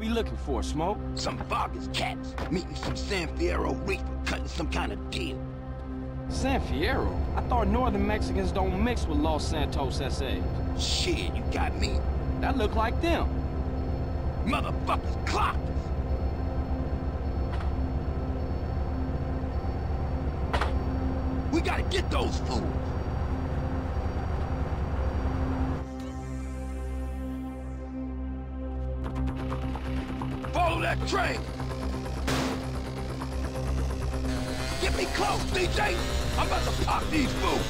We looking for, Smoke? Some Vagos cats meeting some San Fierro Rifa, cutting some kind of deal. San Fierro? I thought Northern Mexicans don't mix with Los Santos S.A. Shit, you got me. That look like them. Motherfuckers clocked us. We gotta get those fools. Follow that train. Get me close, CJ. I'm about to pop these fools.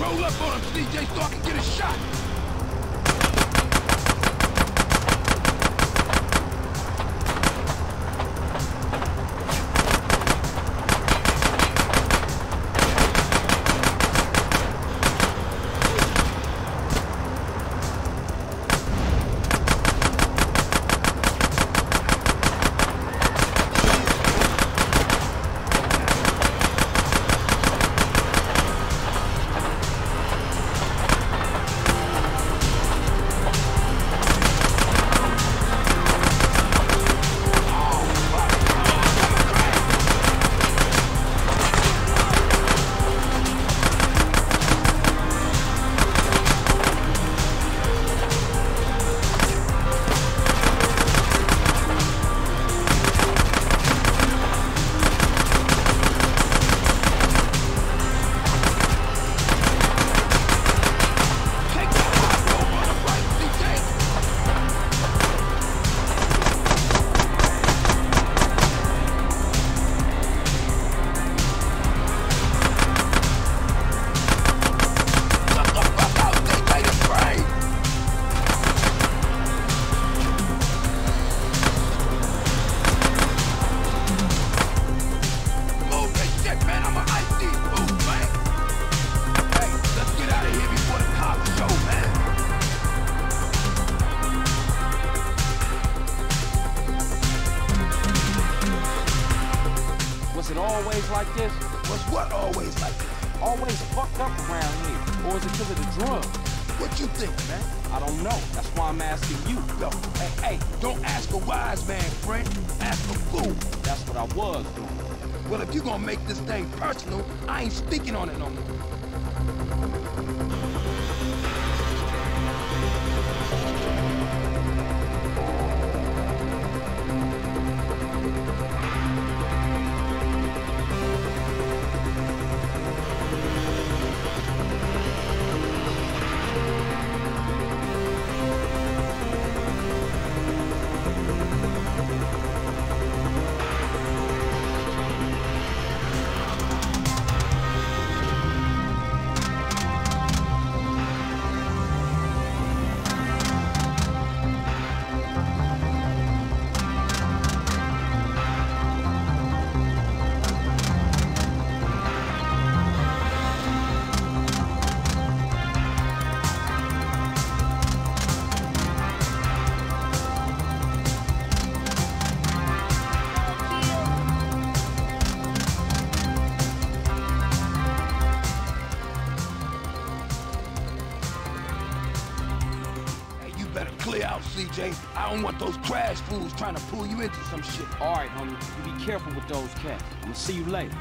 Roll up on him, CJ, so I can get a shot. Always like this? What's what always like this? Always fucked up around here. Or is it because of the drugs? What you think, man? I don't know. That's why I'm asking you. Yo, hey, hey, don't ask a wise man, friend. Ask a fool. That's what I was doing. Well, if you gonna make this thing personal, I ain't speaking on it no more. CJ. I don't want those crash fools trying to pull you into some shit. All right, homie. You be careful with those cats. I'm gonna see you later.